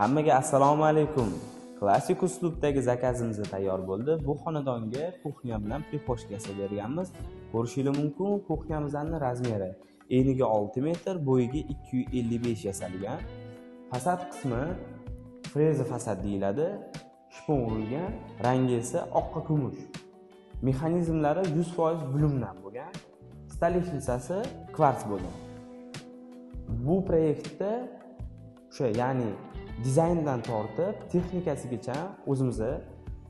Hammaga assalomu alaykum. Klassik uslubdagi zakazimiz tayyor bo'ldi. Bu xonadonga kuxnya bilan prixoshka yasab berganmiz. Ko'rishingiz mumkin, kuxnyamizni razmeri eniga 6 metr, bo'yiga 255 yasalgan. Fasad qismi freza fasad deyiladi. Shpon urilgan, rangi esa oqqa kumush. Mexanizmlari 100% bulumdan bo'lgan. Stoleshnicasi kvarts bo'lgan. Bu proyektda o'sha ya'ni dizayndan tortib texnikasigacha o'zimiz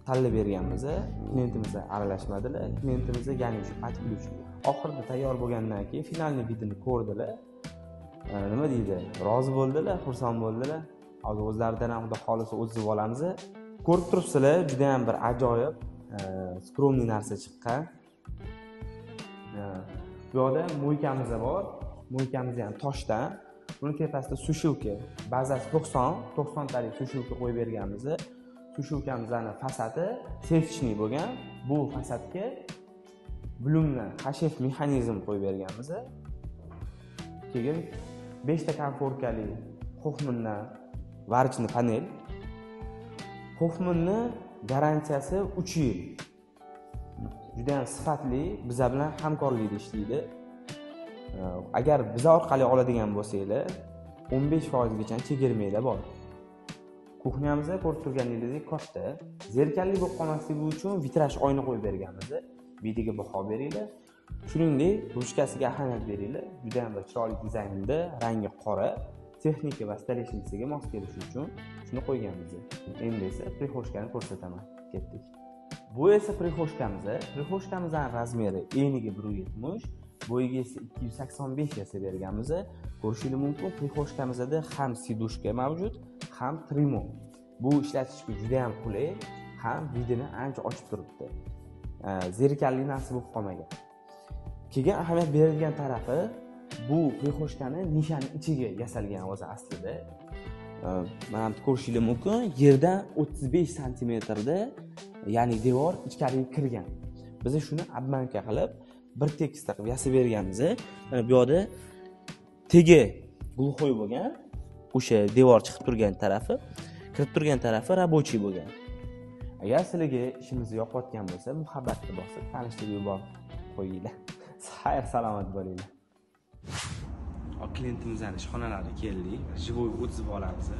tanlab berganmiz klientimiz aralashmadilar klientimiz ya'ni shu подключка oxirida tayyor bo'lgandan keyin finalniy bitini ko'rdilar. E, nima deydi? Rozi bo'ldilar xursand bo'ldilar. Hozir o'zlaridan ham xudo xohlasa o'tkazib olamiz ko'rib turibsizlar judayam bir ajoyib e, skromniy narsa chiqqan. E, bu yoqda mo'ykamiz bor. Mo'ykamiz ham toshdan. Buni tepasida sushilka bazasi to'qson to'qsontalik sushilka qo'yib berganmiz. Sushilkamizni fasadi sefchniy bo'lgan. Bu fasadga blumni hashef mexanizm qo'yib berganmiz. Keyin beshta komfortkali hofmandan varchni panel. Hofmanni garantiyasi uch yil. Judayam sifatli bizlar bilan hamkorlikda ishlaydi. Э, agar biza orqali oladigan bo'lsanglar o'n besh foizgacha chegirmalar bor. Kuxnyamizda ko'rib turganingizdek katta zerkalli bo'lib qolmasligi uchun vitraj oyna qo'yib berganmiz videoga baho beringlar. Shuningdek ruchkasiga ahamiyat beringlar. Judayam bir chiroyli dizaynda rangi qora texnika va stoleshnitsiga mos kelishi uchun shuni qo'yganmiz endi esa prixoshkani ko'rsataman. Ketdik. Bu esa prixoshkamiz prixoshkamizni razmeri eniga bir yetmish bo'yiga esa ikki yuz sakson besh yasab berganmiz ko'rishingiz mumkin prixoshkamizda ham sidushka mavjud ham trimo bu ishlatishga juda yam qulay ham vidini ancha ochib turibdi. Zerikarli narsa bo'lib qolmagan. Keyin ahamiyat berilgan tarafi bu prixoshkani nishani ichiga yasalgan o'zi aslida. Mana bu ko'rishingiz mumkin yerdan o'ttiz besh santimetrda ya'ni devor ichkariga kirgan. Biz shuni обманка qilib bir tekisda qilib yasab berganmiz mana bu yoqda tegi глухой bo'lgan o'sha devor chiqib turgan tarafi kirib turgan tarafi рабочий bo'lgan. Agar sizlarga ishimizni yoqayotgan bo'lsa muhabbatni bosib tanishtirib yuborib qo'yinglar. Xayr salomat bo'linglar. Klientimizni ishxonalariga keldik живой отзыв olamiz e.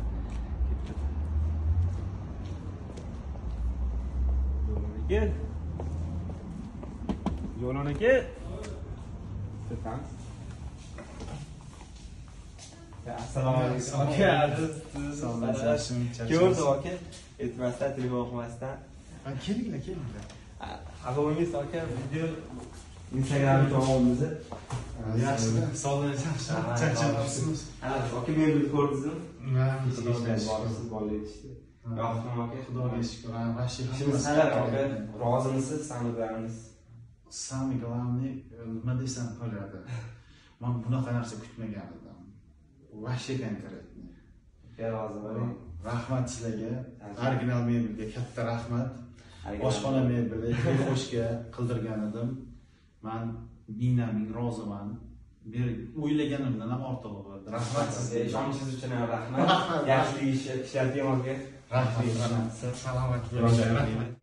kel yo'lon aka assalomu alaykum ko'rdim aka aytmasdan telefon qilmasdan kelinglar kelinglar ahvolingiz aka video instagram kanalimizni yaxshida sog'lig'ingiz yaxshi aka meni bilib ko'rdingizmi borsiz bolalar yetishdi yoqdimi aka xudoga shukur aka rozimisiz samimiz самый главный nima desam bo'ladi man bunaqa narsa kutmagan edim вообще конкретный rozi bo'ling rahmat sizlarga. Original mebelga katta rahmat. Oshxona mebeli xo'shga qildirgan edim. Man mingdan ming roziman. O'ylaganimdan ham ortiq bo'ldi. Rahmat sizga. ishonchingiz uchun ham rahmat. Yaxshi ishlar aka rahmat salomat bo'ling